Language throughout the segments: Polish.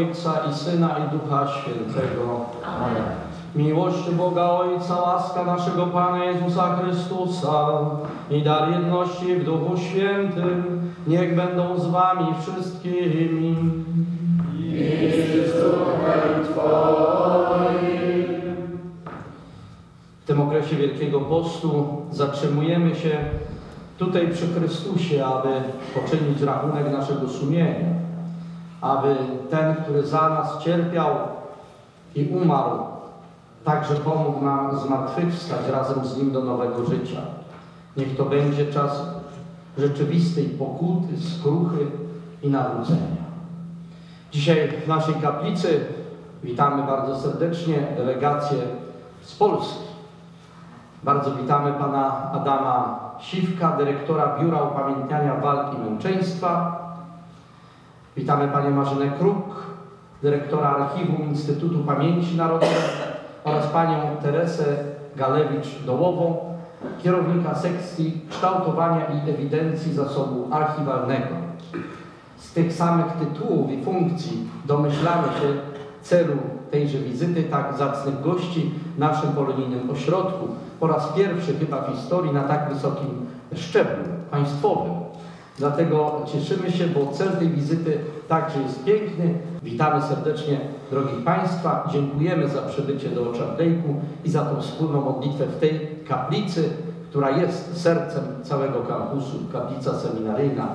i Syna i Ducha Świętego. Amen. Miłość Boga Ojca, łaska naszego Pana Jezusa Chrystusa i dar jedności w Duchu Świętym niech będą z wami wszystkimi. W tym okresie Wielkiego Postu zatrzymujemy się tutaj przy Chrystusie, aby poczynić rachunek naszego sumienia, aby ten, który za nas cierpiał i umarł, także pomógł nam zmartwychwstać razem z Nim do nowego życia. Niech to będzie czas rzeczywistej pokuty, skruchy i nawrócenia. Dzisiaj w naszej kaplicy witamy bardzo serdecznie delegację z Polski. Bardzo witamy pana Adama Siwka, dyrektora Biura Upamiętniania Walki i Męczeństwa. Witamy panią Marzenę Kruk, dyrektora Archiwum Instytutu Pamięci Narodowej oraz panią Teresę Galewicz-Dołową, kierownika sekcji kształtowania i ewidencji zasobu archiwalnego. Z tych samych tytułów i funkcji domyślamy się celu tejże wizyty tak zacnych gości w naszym polonijnym ośrodku. Po raz pierwszy chyba w historii na tak wysokim szczeblu państwowym. Dlatego cieszymy się, bo cel tej wizyty także jest piękny. Witamy serdecznie drogich Państwa. Dziękujemy za przybycie do Oczardejku i za tą wspólną modlitwę w tej kaplicy, która jest sercem całego kampusu, kaplica seminaryjna.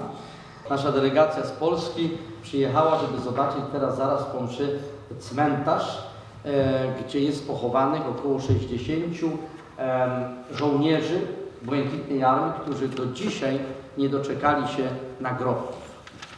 Nasza delegacja z Polski przyjechała, żeby zobaczyć teraz zaraz po mszy cmentarz, e, gdzie jest pochowanych około 60 em, żołnierzy Błękitnej Armii, którzy do dzisiaj nie doczekali się nagrobków.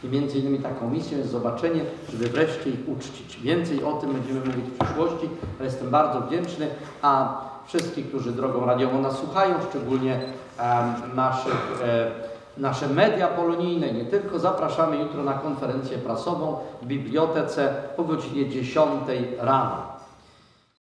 I między innymi taką misją jest zobaczenie, żeby wreszcie ich uczcić. Więcej o tym będziemy mówić w przyszłości, ale jestem bardzo wdzięczny, a wszystkich, którzy drogą radiową nas słuchają, szczególnie em, naszych e, nasze media polonijne, nie tylko. Zapraszamy jutro na konferencję prasową w bibliotece o godzinie 10 rano.